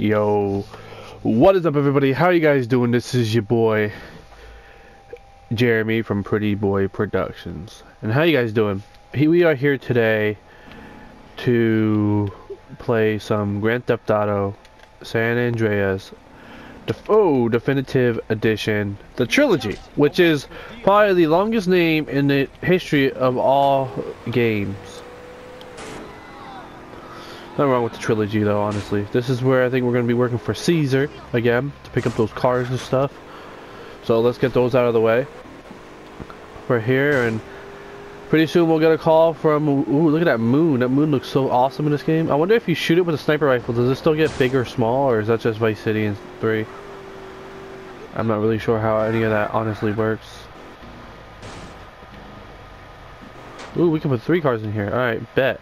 Yo, what is up, everybody? How you guys doing? This is your boy Jeremy from Prettyboy Productions. And how you guys doing? We are here today to play some Grand Theft Auto San Andreas Def oh, Definitive Edition, the trilogy, which is probably the longest name in the history of all games. Nothing wrong with the trilogy though, honestly. This is where I think we're going to be working for Cesar again to pick up those cars and stuff. So let's get those out of the way. We're here and pretty soon we'll get a call from, ooh, look at that moon. That moon looks so awesome in this game. I wonder if you shoot it with a sniper rifle, does it still get big or small or is that just Vice City in 3? I'm not really sure how any of that honestly works. Ooh, we can put three cars in here. Alright, bet.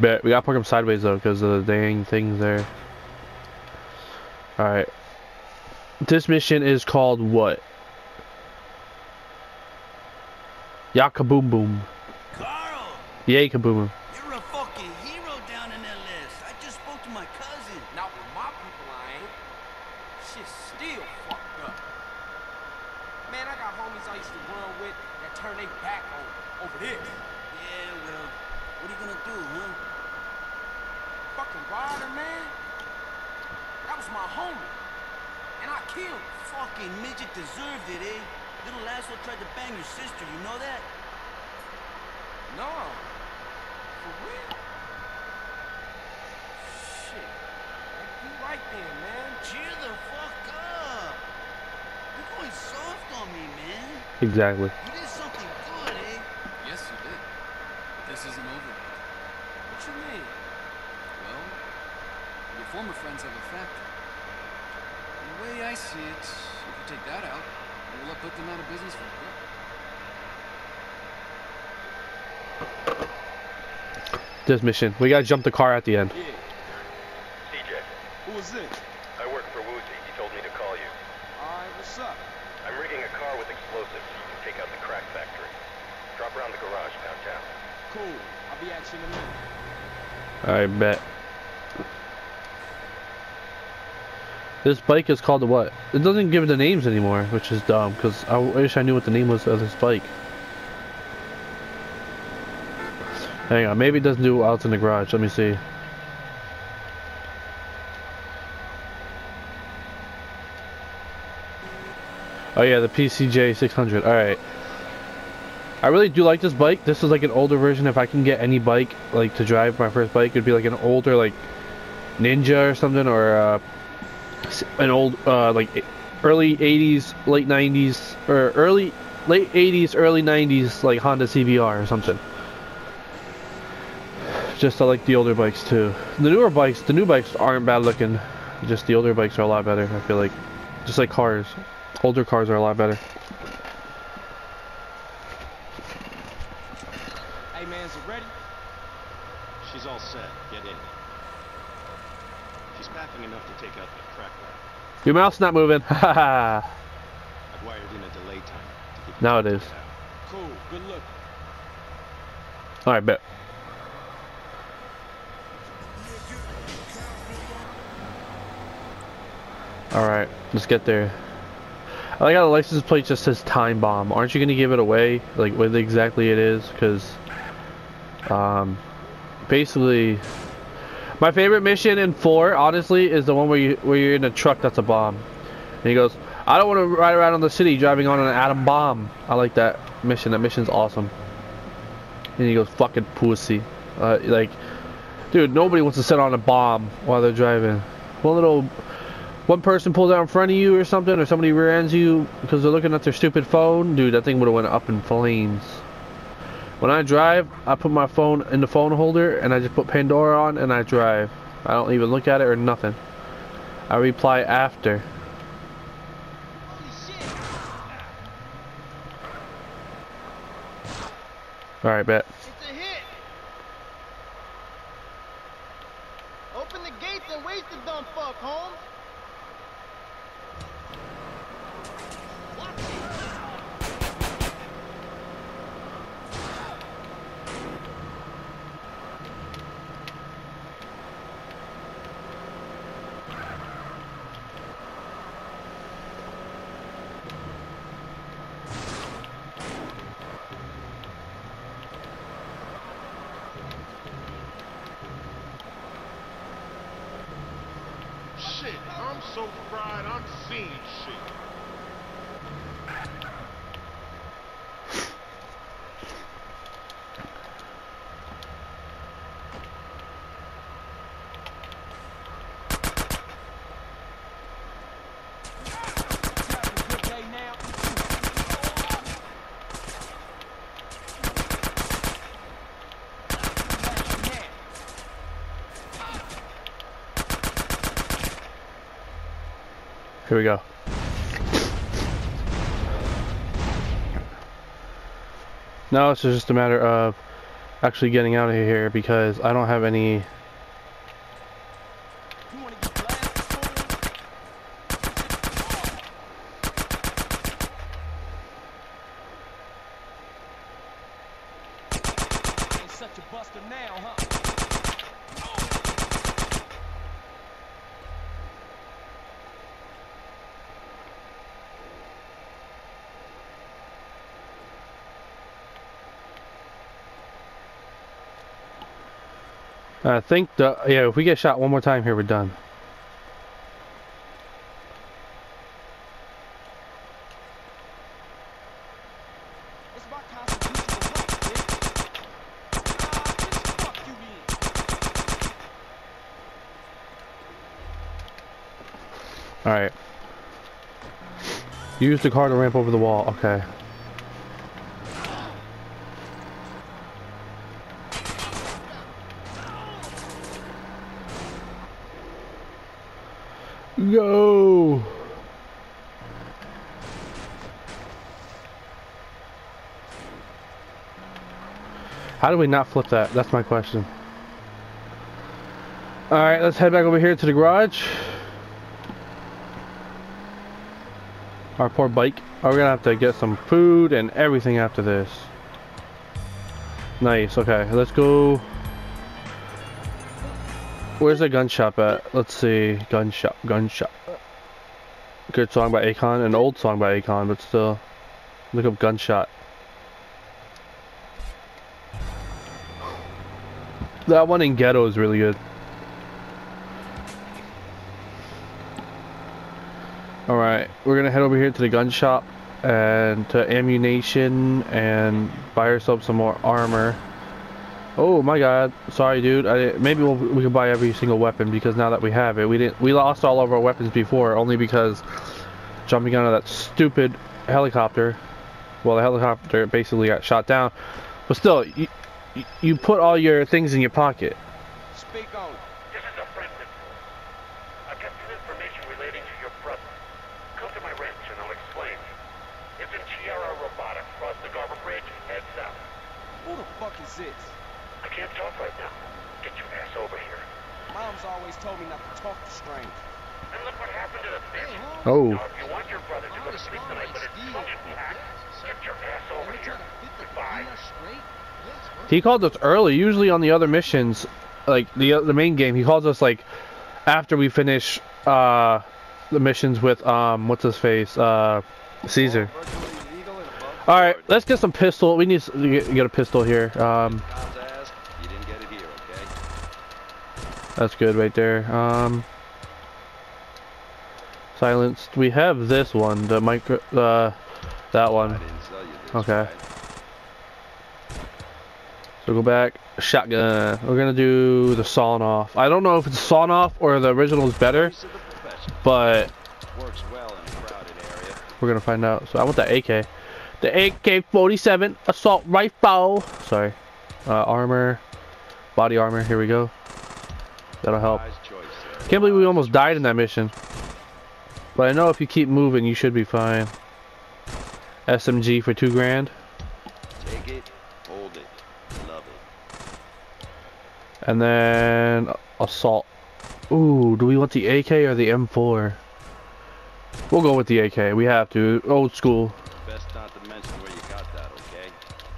Bet. We gotta park them sideways though, because of the dang things there. Alright. This mission is called what? Ya kaboom boom. Carl, Yay kaboom. you're a fucking hero down in LS. I just spoke to my cousin. Not with my people, I ain't. Shit's still fucked up. Man, I got homies I used to run with that turn their back on over this. Yeah, well, what are you gonna do, huh? Fucking Ryder, man. That was my homie. And I killed him. Fucking midget deserved it, eh? Little asshole tried to bang your sister, you know that? No. For real? Shit. You right there, man. Cheer the fuck up. You're going soft on me, man. Exactly. You did something good, eh? Yes, you did. But this isn't over yet. What you mean? Well, your former friends have a factory. And the way I see it, if you take that out, you'll have put them out of business for good. This mission. We gotta jump the car at the end. Yeah. CJ, Who is this? I work for Woozie. He told me to call you. Alright, what's up? I'm rigging a car with explosives so you can take out the crack factory. Drop around the garage downtown. Cool. I'll be at you in a minute. I bet. This bike is called the what? It doesn't give the names anymore, which is dumb, because I wish I knew what the name was of this bike. Hang on, maybe it doesn't do out in the garage. Let me see. Oh yeah, the PCJ 600. Alright. I really do like this bike. This is like an older version. If I can get any bike like to drive my first bike, it'd be like an older like Ninja or something, or uh, an old uh, like early 80s, late 90s, or early late 80s, early 90s like Honda CBR or something. Just I like the older bikes too. The newer bikes, the new bikes aren't bad looking. Just the older bikes are a lot better. I feel like, just like cars, older cars are a lot better. Hey man, is it ready? She's all set. Get in. She's packing enough to take out the crack lab. Your mouth's not moving. Ha ha. I've wired in a delay time Now it is. Cool. Good look. All right, bet. All right, let's get there. I like how the license plate just says time bomb. Aren't you gonna give it away, like what exactly it is? Because, um, basically, my favorite mission in four, honestly, is the one where you where you're in a truck that's a bomb, and he goes, "I don't want to ride around in the city driving on an atom bomb." I like that mission. That mission's awesome. And he goes, fucking pussy. Uh, like, dude, nobody wants to sit on a bomb while they're driving. One little, one person pulls out in front of you or something, or somebody rear ends you because they're looking at their stupid phone. Dude, that thing would have went up in flames. When I drive, I put my phone in the phone holder and I just put Pandora on and I drive. I don't even look at it or nothing. I reply after. Alright, bet. It's a hit. Open the gates and wait the dumb fuck, Holmes. shit. I'm so fried, I'm seeing shit. Good day now. Here we go. Now it's just a matter of actually getting out of here because I don't have any You wanna get blasted, fool? Ain't such a buster now, huh? I think the yeah, if we get shot one more time here, we're done. It's my constitutional right, bitch. Ah, bitch, fuck you then. All right. Use the car to ramp over the wall. Okay. Go. How do we not flip that? That's my question. Alright, let's head back over here to the garage. Our poor bike. Oh, we're gonna have to get some food and everything after this. Nice, okay, let's go. Where's the gun shop at? Let's see. Gun shop, gun shop. Good song by Akon, an old song by Akon, but still. Look up gunshot. That one in Ghetto is really good. Alright, we're gonna head over here to the gun shop and to ammunition and buy ourselves some more armor. Oh my god, sorry dude, I, maybe we'll, we can buy every single weapon because now that we have it, we didn't, we lost all of our weapons before only because jumping out of that stupid helicopter, well the helicopter basically got shot down, but still, you, you- you put all your things in your pocket. Speak on. This is a friend info. I've got some information relating to your brother. Come to my ranch and I'll explain. It's in Tierra Robada. Cross the Garver Bridge, head south. Who the fuck is this? I can't talk right now. Get your ass over here. Mom's always told me not to talk to strangers. And look what happened to the bitch. Oh. Now, if you want your brother to go to sleep tonight, but it's fucking packed, get your ass over here. Goodbye. He called us early. Usually on the other missions, like the the main game, he calls us like after we finish uh, the missions with um what's his face uh Cesar. All right, let's get some pistol. We need to get, a pistol here. Um, that's good right there. Um, silenced. We have this one, the micro, uh, that one. Okay. So go back, shotgun. We're gonna do the sawn off. I don't know if it's sawn off or the original is better, but we're gonna find out. So I want the AK, the AK-47 assault rifle. Sorry, uh, armor, body armor. Here we go. That'll help. Can't believe we almost died in that mission. But I know if you keep moving, you should be fine. SMG for two grand, Take it, hold it, love it. And then assault. Ooh, do we want the AK or the M4? We'll go with the AK. We have to. Old school. Best not to mention where you got that, okay?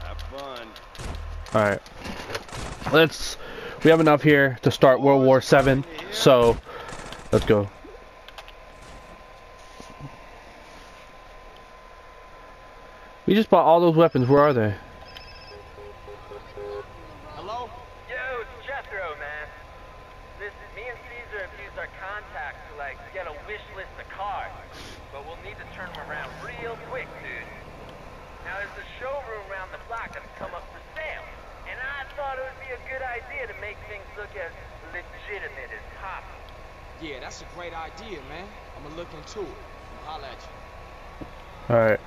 Have fun. All right. Let's. We have enough here to start World War Seven. So, let's go. We just bought all those weapons. Where are they? Hello? Yo, it's Jethro, man. Listen, me and Cesar have used our contacts to, like, get a wish list of cars. But we'll need to turn them around real quick, dude. Now, there's a showroom around the block that's come up for sale. And I thought it would be a good idea to make things look as legitimate as possible. Yeah, that's a great idea, man. I'm gonna look into it. I'll holler at you. Alright.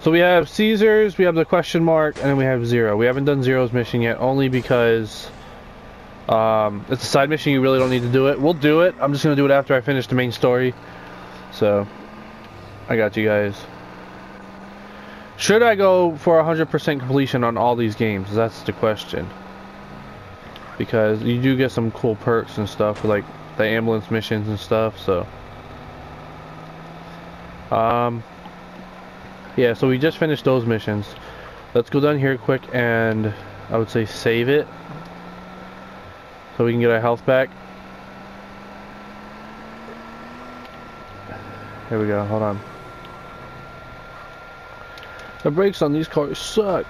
So we have Cesars, we have the question mark, and then we have Zero. We haven't done Zero's mission yet, only because um, it's a side mission, you really don't need to do it. We'll do it, I'm just going to do it after I finish the main story. So, I got you guys. Should I go for 100% completion on all these games? That's the question. Because you do get some cool perks and stuff, like the ambulance missions and stuff, so... Um, yeah, so we just finished those missions. Let's go down here quick and I would say save it. So we can get our health back. Here we go, hold on. The brakes on these cars suck.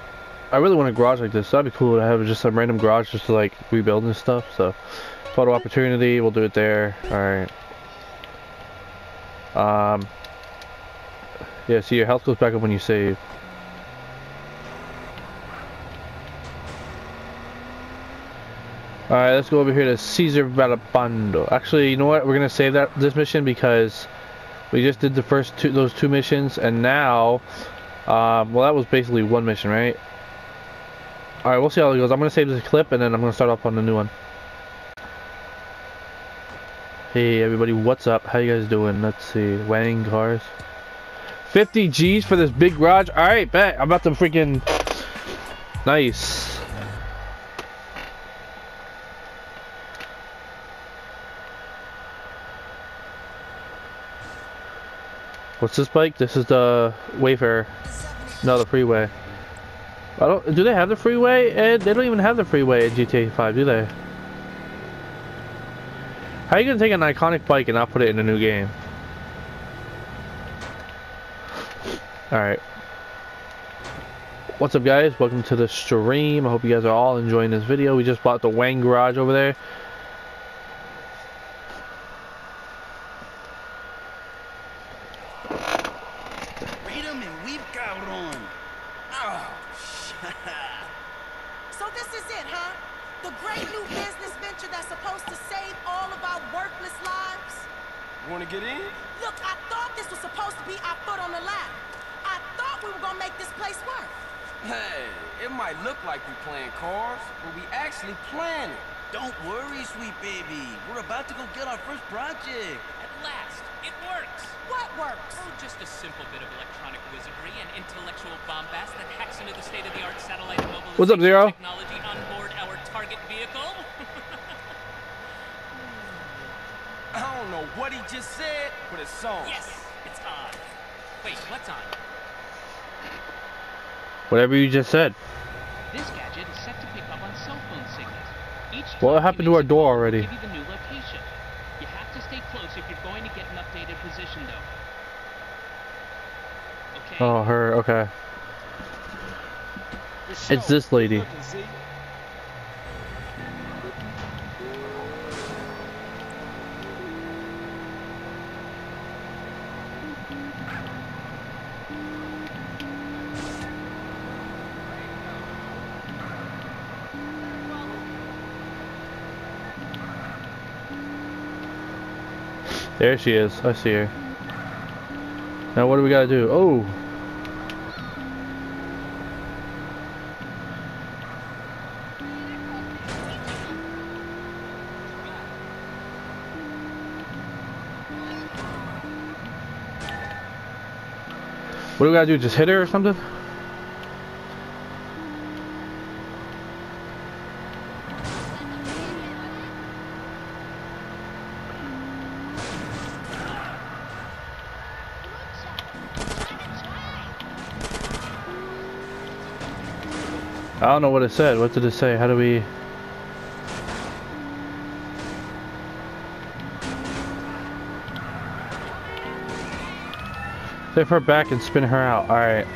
I really want a garage like this. That'd be cool to have just some random garage just to like rebuild and stuff. So, photo opportunity, we'll do it there. Alright. Um, yeah, see your health goes back up when you save. Alright, let's go over here to Cesar Vialpando. Actually, you know what? We're gonna save that this mission because we just did the first two those two missions and now um, well that was basically one mission, right? Alright, we'll see how it goes. I'm gonna save this clip and then I'm gonna start off on the new one. Hey everybody, what's up? How you guys doing? Let's see. Wang cars. 50 G's for this big garage. Alright, bet. I'm about to freaking... Nice. What's this bike? This is the Wayfarer. No, the freeway. I don't. Do they have the freeway? Ed, they don't even have the freeway in GTA 5, do they? How are you gonna take an iconic bike and not put it in a new game? Alright. What's up guys? Welcome to the stream. I hope you guys are all enjoying this video. We just bought the Wang garage over there. Read 'em and we've got on. Oh, So this is it, huh? The great new business venture that's supposed to save all of our worthless lives? Wanna get in? Look, I thought this was supposed to be our foot on the ladder. I thought we were gonna make this place work. Hey, it might look like we playing cards, but we actually planning. Don't worry, sweet baby. We're about to go get our first project. At last, it works. What works? Oh, just a simple bit of electronic wizardry and intellectual bombast that hacks into the state-of-the-art satellite mobilization What's up, Zero? technology on board our target vehicle. I don't know what he just said, but it's on. yes, it's on. Wait, what's on? Whatever you just said. This gadget is set to pick up on cell phone signals. Each What happened to our door already? Give you the new location. You have to stay close if you're going to get an updated position, though. Okay. Oh, her. Okay. It's this lady. There she is. I see her. Now what do we gotta do? Oh! What do we gotta do? Just hit her or something? I don't know what it said. What did it say? How do we... Flip her back and spin her out. Alright.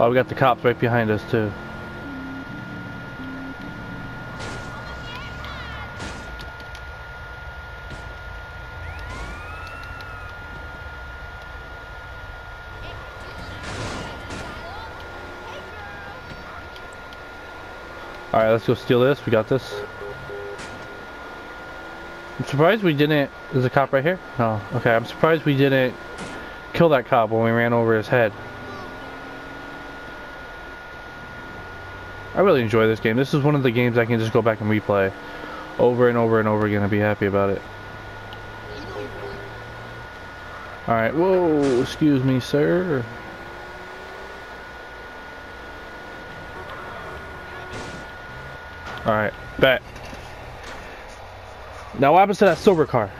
Oh, we got the cops right behind us too. Let's go steal this. We got this. I'm surprised we didn't... There's a cop right here? No. Okay, I'm surprised we didn't kill that cop when we ran over his head. I really enjoy this game. This is one of the games I can just go back and replay over and over and over again and be happy about it. Alright, whoa, excuse me, sir. Alright, bet. Now what happens to that silver car?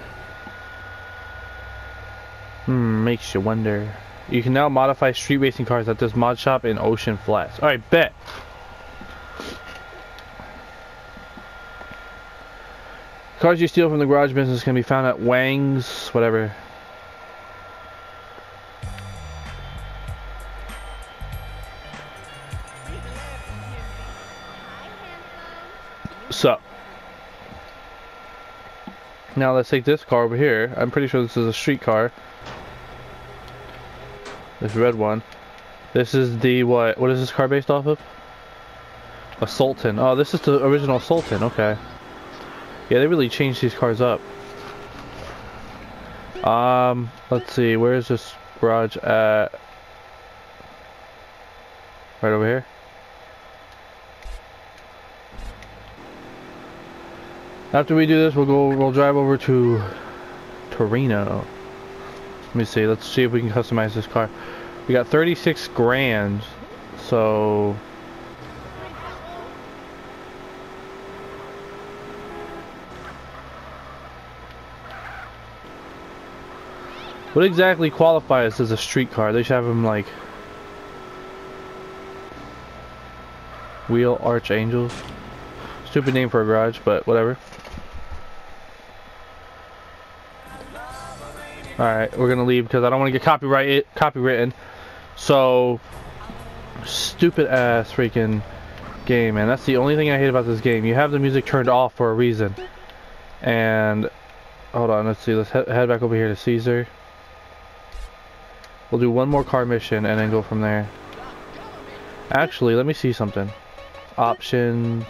Hmm, makes you wonder. You can now modify street racing cars at this mod shop in Ocean Flats. Alright, bet. Cars you steal from the garage business can be found at Wang's, whatever. So. Now let's take this car over here. I'm pretty sure this is a street car. This red one. This is the what? What is this car based off of? A Sultan. Oh, this is the original Sultan. Okay. Yeah, they really changed these cars up. Um, let's see. Where is this garage at? Right over here. After we do this, we'll go. We'll drive over to Toreno. Let me see. Let's see if we can customize this car. We got 36 grand, so What exactly qualifies as a street car? They should have them like Wheel Archangels. Stupid name for a garage, but whatever. Alright, we're gonna leave because I don't want to get copyright copywritten. So stupid ass freaking game, man. That's the only thing I hate about this game. You have the music turned off for a reason. And hold on, let's see. Let's he head back over here to Cesar. We'll do one more car mission and then go from there. Actually, let me see something. Options.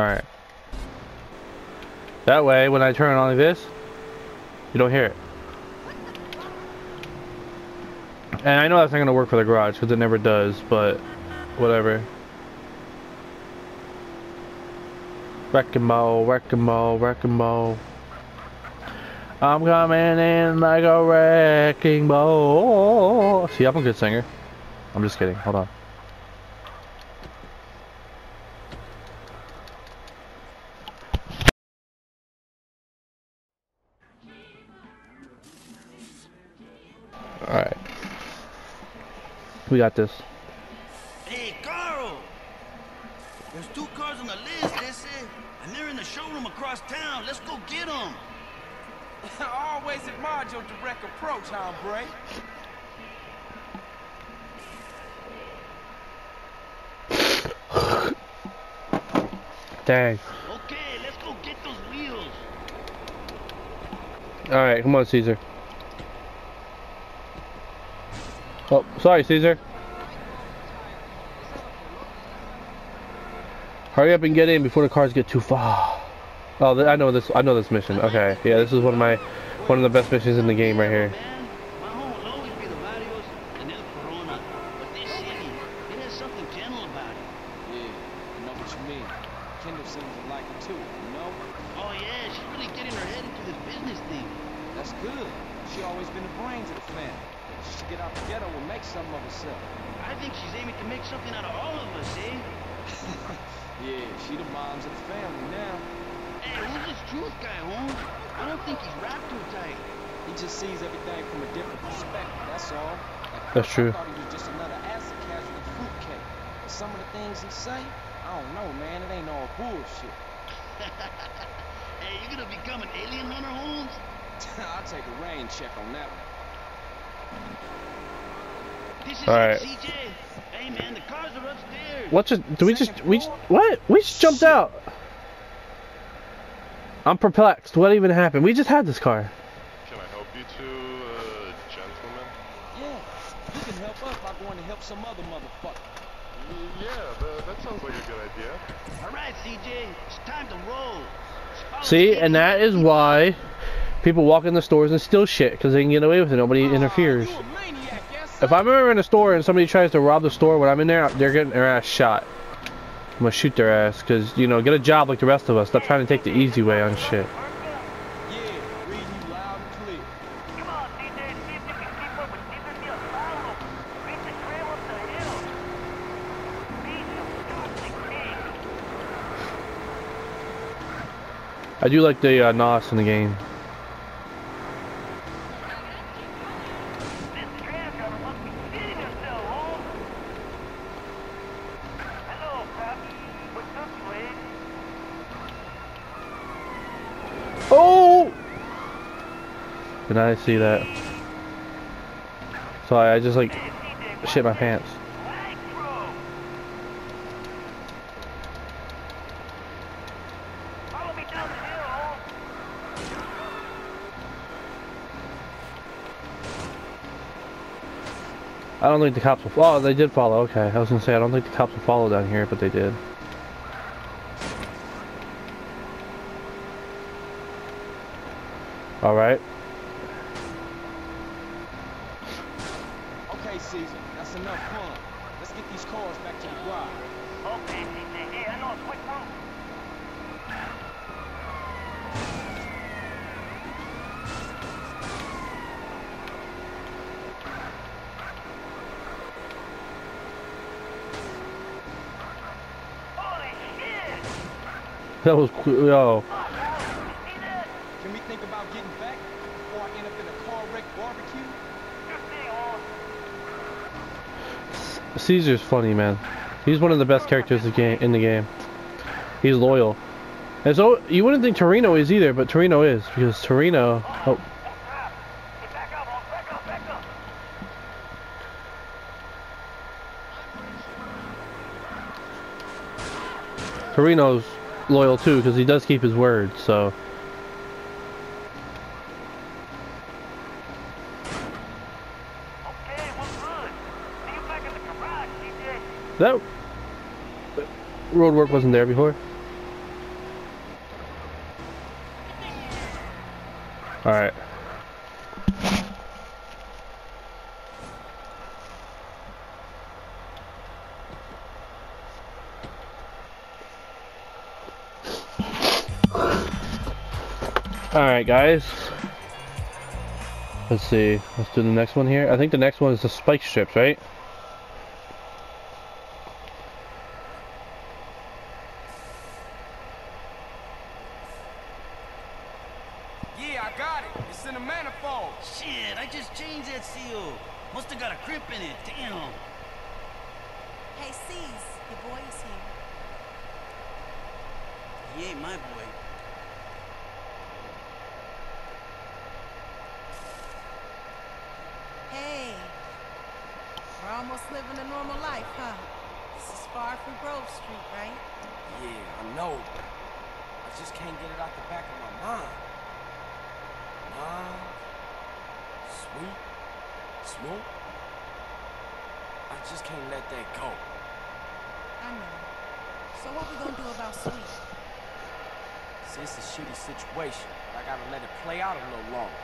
Alright. That way, when I turn on like this, you don't hear it. And I know that's not going to work for the garage, because it never does, but whatever. Wrecking ball, wrecking ball, wrecking ball. I'm coming in like a wrecking ball. See, I'm a good singer. I'm just kidding. Hold on. Got this. Hey, Carl! There's two cars on the list, they say, and they're in the showroom across town. Let's go get them. I always admired your direct approach, hombre. Dang. Okay, let's go get those wheels. Alright, come on, Cesar. Oh, sorry, Cesar. Hurry up and get in before the cars get too far. Oh, I know this. I know this mission. Okay, yeah, this is one of my, one of the best missions in the game right here. My home will always be the barrios and El Corona. But this city, it has something gentle about it. Yeah, I know what you mean. Kendl seems to like it too, you know? Oh yeah, she's really getting her head into this business thing. That's good. She always been the brains of the family. She should get out the ghetto and make something of herself. I think she's aiming to make something out of all of us, eh? Yeah, she the moms of the family now. Hey, who's this truth guy, Holmes? I don't think he's wrapped too tight. He just sees everything from a different perspective, that's all. At That's first, true. I thought he was just another acid casualty fruitcake. But some of the things he say, I I don't know, man. It ain't all bullshit. hey, you gonna become an alien hunter, Holmes? I'll take a rain check on that one. This is All. CJ. Hey, man, the cars are upstairs. What just do we just we just, what? We just jumped out. I'm perplexed. What even happened? We just had this car. Can I help you two, uh, gentlemen? Yeah, you can help us by going to help some other motherfucker. Yeah, that, that sounds like a good idea. All right, CJ, it's time to roll. Follow See, and that is why people walk in the stores and steal shit because they can get away with it. Nobody oh, interferes. Maniac, yes, If I'm ever in a store and somebody tries to rob the store when I'm in there, they're getting their ass shot. I'm gonna shoot their ass because you know get a job like the rest of us. Stop trying to take the easy way on shit. Yeah, reading you loud and clear. Come on, CJ, see if you can keep up with Cesar the Asylum. Reach the trail up the hill. Beat him, Stupid King. I do like the uh, NOS in the game. Oh! Did I see that? Sorry, I just like shit my pants. I don't think the cops will. Oh, they did follow. Okay, I was gonna say I don't think the cops will follow down here, but they did. All right. Okay, Cesar, that's enough fun. Let's get these cars back to the garage. Okay, CJ. Hey, I know a quick route. Holy shit! That was cool. Yo. Can we think about getting back before I end up in a car wreck barbecue? Cesar's funny, man. He's one of the best characters in the game. In the game, he's loyal. And so you wouldn't think Toreno is either, but Toreno is because Toreno. Oh, Toreno's loyal too because he does keep his word. So that road work wasn't there before. All right. All right, guys. Let's see. Let's do the next one here. I think the next one is the spike strips, right? Yeah, I got it. It's in a manifold. Shit, I just changed that seal. Must have got a crimp in it. Damn. Hey, C's, your boy is here. He ain't my boy. Hey, living a normal life, huh? This is far from Grove Street, right? Yeah, I know. but I just can't get it out the back of my mind. Mom, sweet, smoke. I just can't let that go. I know. So what we gonna do about Sweet? See, it's a shitty situation, but I gotta let it play out a little longer.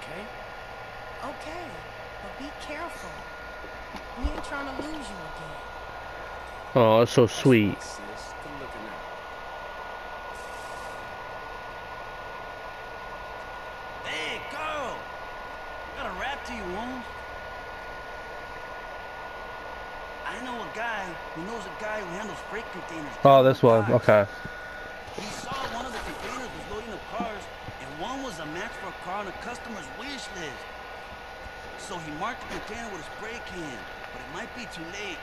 Okay? Okay, but be careful. We ain't trying to lose you again. Oh, that's so sweet. Sis, good looking out. Hey, Carl! I got a rap to you, Holmes. I know a guy who knows a guy who handles freight containers. Oh, this one. Okay. He saw one of the containers was loading up cars, and one was a match for a car on a customer's wish list. So he marked the container with a spray can, but it might be too late.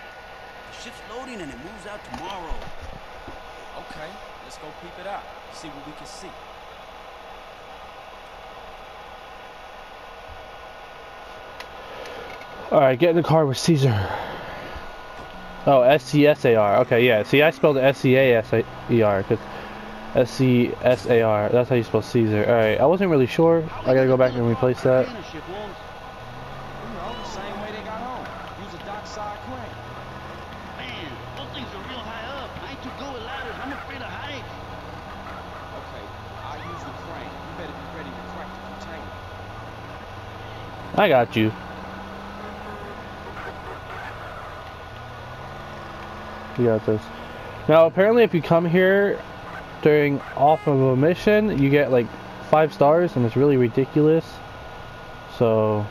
The ship's loading and it moves out tomorrow. Okay, let's go peep it out. See what we can see. Alright, get in the car with Cesar. Oh, S-C-S-A-R. Okay, yeah. See, I spelled S-C-A-S-E-R, because S-C-S-A-R. That's how you spell Cesar. Alright, I wasn't really sure. I gotta go back and replace that. You know, the same way they got home. Use a dockside crane. Man, those things are real high up. I ain't too good with ladders. I'm afraid of heights. Okay, I'll use the crane. You better be ready to crack the container. I got you. You got this. Now, apparently, if you come here during off of a mission, you get like five stars, and it's really ridiculous. So,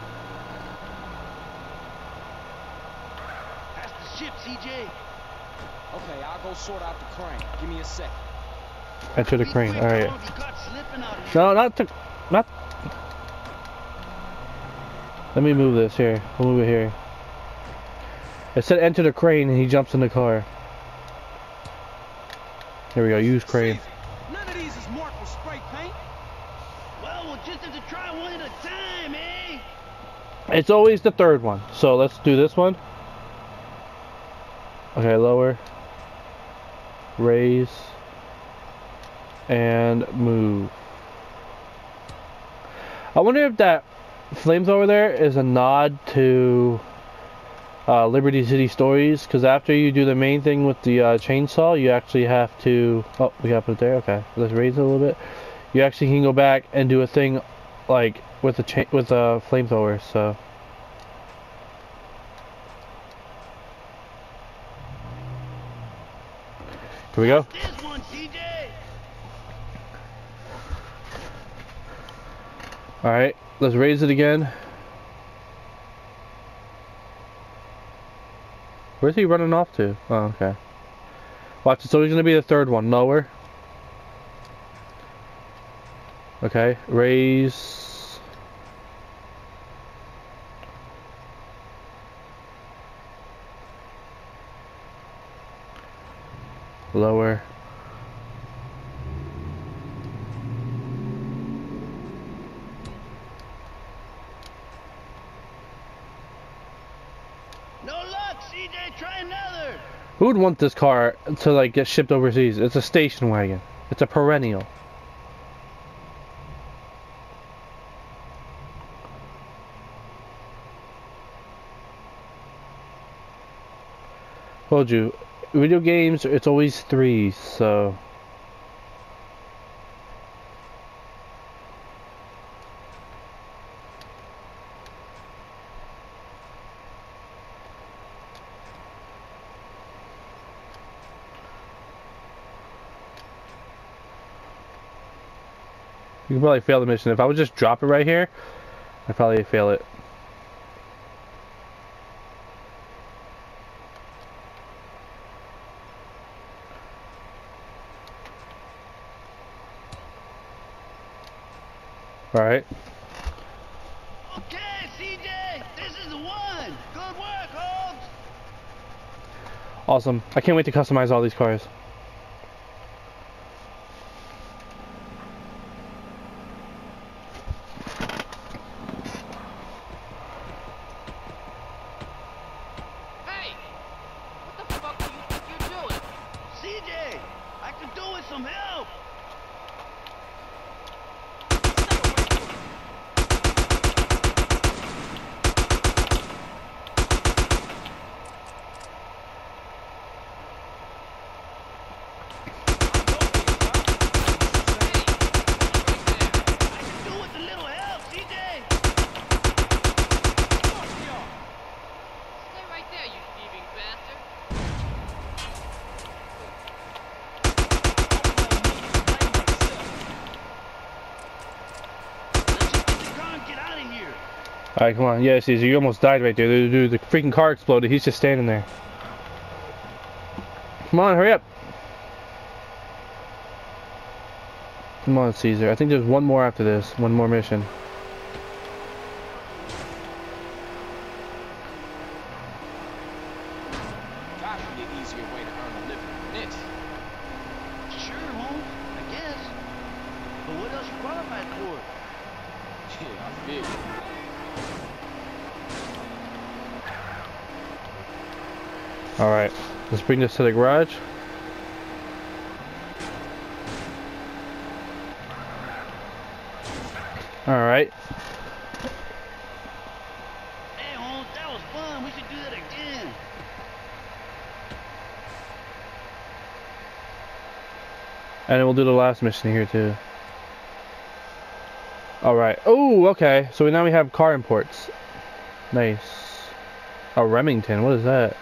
That's the ship, CJ. Okay, I'll go sort out the crane. Give me a second. enter the crane. All right. You got slipping out here. No, not to, not. Let me move this here. We'll move it here. It said enter the crane, and he jumps in the car. Here we go. Use crane. None of these is marked with spray paint. Well, we'll just have to try one at a time, eh? It's always the third one. So let's do this one. Okay, lower. Raise. And move. I wonder if that flamethrower there is a nod to uh, Liberty City Stories, because after you do the main thing with the uh, chainsaw, you actually have to. Oh, we got to put it there. Okay, let's raise it a little bit. You actually can go back and do a thing like with a chain with a flamethrower. So. Here we go. This one, CJ. Alright, let's raise it again. Where's he running off to? Oh, okay. Watch, it's always going to be the third one. Lower. Okay, raise. Lower. No luck, CJ. Try another. Who would want this car to like get shipped overseas? It's a station wagon. It's a perennial. Told you, video games. It's always threes. So. You can probably fail the mission. If I would just drop it right here, I'd probably fail it. Alright. Okay, CJ. This is the one. Good work, Holmes. Awesome. I can't wait to customize all these cars. Hey! What the fuck do you think you're doing? CJ, I could do with some help. I could do with a little help, CJ. Stay right there, you thieving bastard. Car and get out of here. Alright, come on. Yeah, Cesar, you almost died right there. Dude, the freaking car exploded. He's just standing there. Come on, hurry up. Come on, Cesar. I think there's one more after this. One more mission. Gotta be an easier way to earn a living than this. backcourt. Yeah, I feel you. Alright, let's bring this to the garage. Alright, Hey, Holmes, that was fun. We should do that again. and then we'll do the last mission here too. Alright, oh, okay, so now we have car imports. Nice. Oh, Remington, what is that?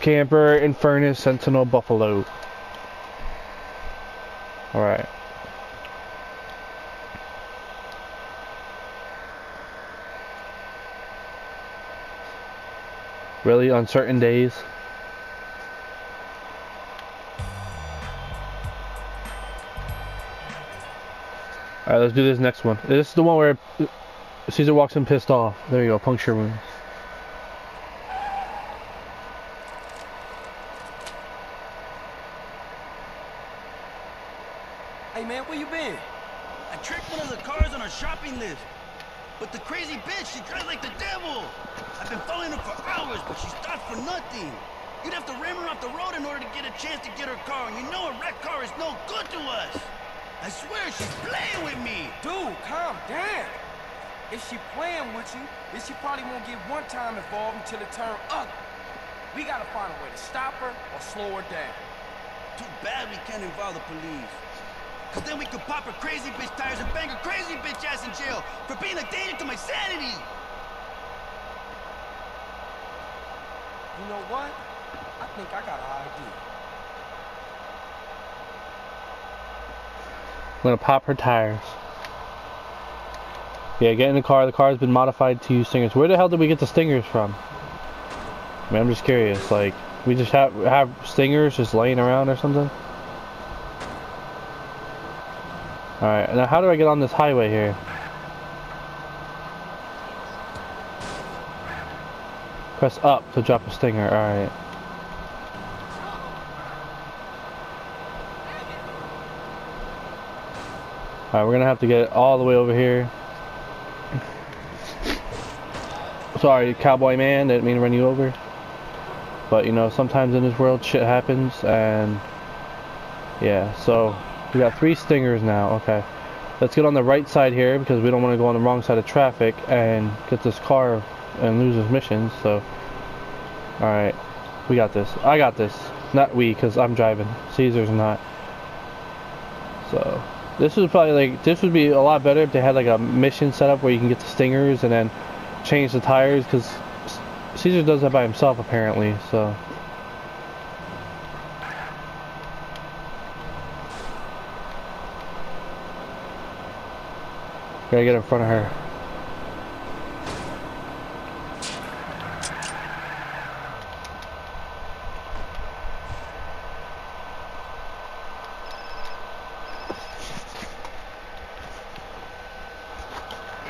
Camper, Infernus, Sentinel, Buffalo. Alright. Really, on certain days? Alright, let's do this next one. This is the one where Cesar walks in pissed off. There you go, puncture wound. Hey man, where you been? I tracked one of the cars on our shopping list. But the crazy bitch, she drives like the devil. I've been following her for hours, but she stopped for nothing. You'd have to ram her off the road in order to get a chance to get her car, and you know a wrecked car is no good to us. I swear she's playing with me. Dude, calm down. If she playing with you, then she probably won't get one time involved until it turn ugly. We gotta find a way to stop her or slow her down. Too bad we can't involve the police. Cause then we could pop her crazy bitch tires and bang her crazy bitch ass in jail for being a danger to my sanity. You know what? I think I got an idea. I'm gonna pop her tires. Yeah, get in the car. The car has been modified to use stingers. Where the hell did we get the stingers from? I mean, I'm just curious. Like, we just have have stingers just laying around or something? Alright, now how do I get on this highway here? Press up to drop a stinger, alright. Alright, we're gonna have to get all the way over here. Sorry, cowboy man, didn't mean to run you over. But you know, sometimes in this world shit happens and yeah, so we got three stingers now, okay. Let's get on the right side here because we don't want to go on the wrong side of traffic and get this car and lose this mission, so Alright, we got this. I got this. Not we, because I'm driving. Cesar's not. So, this is probably like, this would be a lot better if they had like a mission set up where you can get the stingers and then change the tires, because Cesar does that by himself apparently, so. Gotta get in front of her.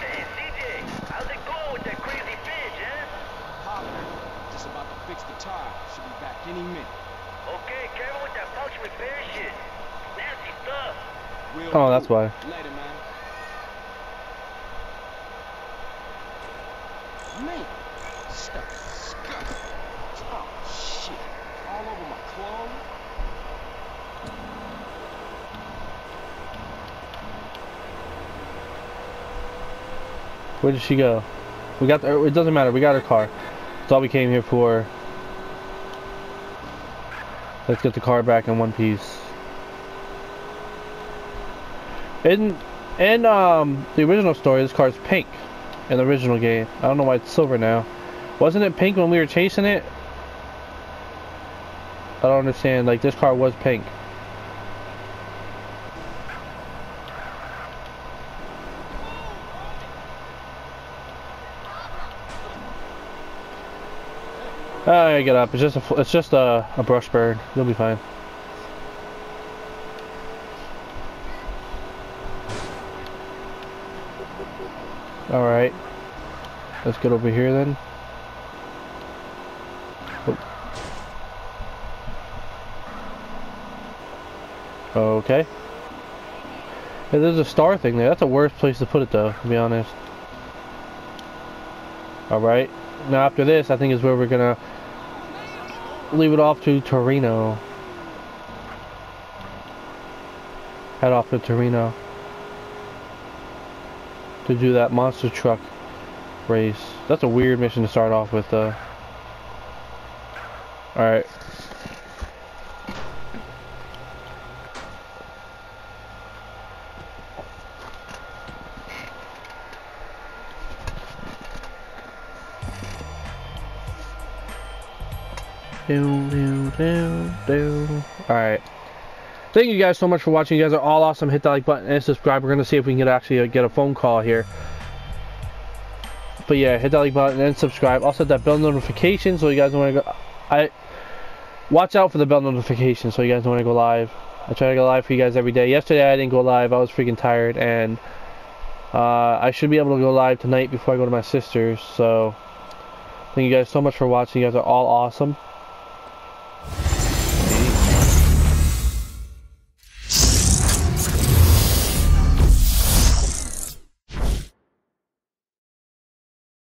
Hey, CJ, how's it going with that crazy bitch, huh? Hopping. Just about to fix the tire. Should be back any minute. Okay, careful with that puncture repair shit. Nasty stuff. Will Oh, do. That's why. Later, man. Man, stuff. Oh, shit. All over my clothes. Where did she go? We got the, it doesn't matter, we got her car. That's all we came here for. Let's get the car back in one piece. In in um the original story, this car's pink in the original game. I don't know why it's silver now. Wasn't it pink when we were chasing it? I don't understand. Like this car was pink. Ah, get up. It's just a it's just a, a brush burn. You'll be fine. All right. Let's get over here then. Oh. Okay. Hey, there's a star thing there. That's the worst place to put it though, to be honest. Alright. Now after this, I think is where we're gonna leave it off to Toreno. Head off to Toreno. To do that monster truck race. That's a weird mission to start off with though. Alright. Do, do, do, do. Alright. Thank you guys so much for watching. You guys are all awesome. Hit that like button and subscribe. We're going to see if we can actually uh, get a phone call here. But yeah, hit that like button and subscribe. Also, that bell notification so you guys know when I go. I watch out for the bell notification so you guys know when I go live. I try to go live for you guys every day. Yesterday I didn't go live. I was freaking tired and uh, I should be able to go live tonight before I go to my sister's. So thank you guys so much for watching. You guys are all awesome.